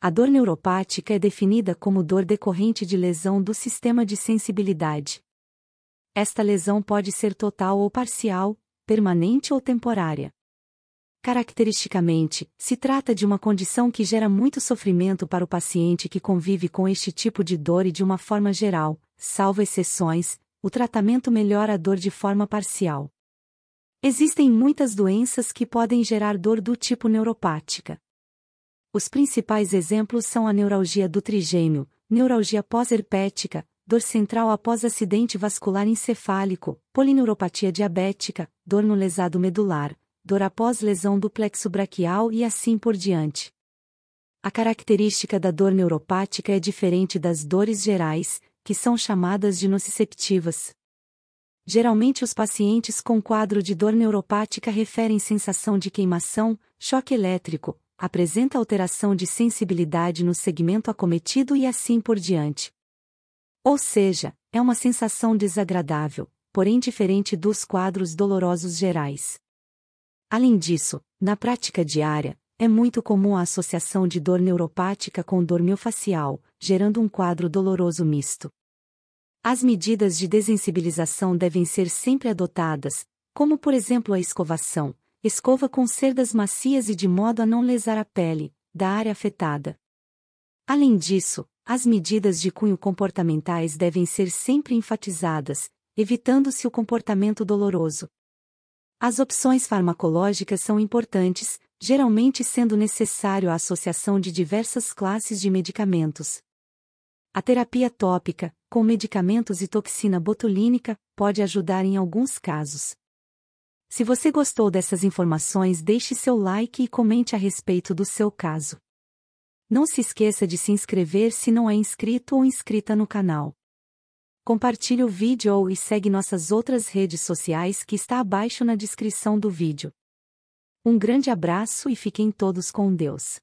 A dor neuropática é definida como dor decorrente de lesão do sistema de sensibilidade. Esta lesão pode ser total ou parcial, permanente ou temporária. Caracteristicamente, se trata de uma condição que gera muito sofrimento para o paciente que convive com este tipo de dor e de uma forma geral, salvo exceções, o tratamento melhora a dor de forma parcial. Existem muitas doenças que podem gerar dor do tipo neuropática. Os principais exemplos são a neuralgia do trigêmeo, neuralgia pós-herpética, dor central após acidente vascular encefálico, polineuropatia diabética, dor no lesado medular, dor após lesão do plexo braquial e assim por diante. A característica da dor neuropática é diferente das dores gerais, que são chamadas de nociceptivas. Geralmente os pacientes com quadro de dor neuropática referem sensação de queimação, choque elétrico, apresenta alteração de sensibilidade no segmento acometido e assim por diante. Ou seja, é uma sensação desagradável, porém diferente dos quadros dolorosos gerais. Além disso, na prática diária, é muito comum a associação de dor neuropática com dor miofascial, gerando um quadro doloroso misto. As medidas de desensibilização devem ser sempre adotadas, como por exemplo a escovação, escova com cerdas macias e de modo a não lesar a pele, da área afetada. Além disso, as medidas de cunho comportamentais devem ser sempre enfatizadas, evitando-se o comportamento doloroso. As opções farmacológicas são importantes, geralmente sendo necessário a associação de diversas classes de medicamentos. A terapia tópica, com medicamentos e toxina botulínica, pode ajudar em alguns casos. Se você gostou dessas informações, deixe seu like e comente a respeito do seu caso. Não se esqueça de se inscrever se não é inscrito ou inscrita no canal. Compartilhe o vídeo ou e segue nossas outras redes sociais que está abaixo na descrição do vídeo. Um grande abraço e fiquem todos com Deus.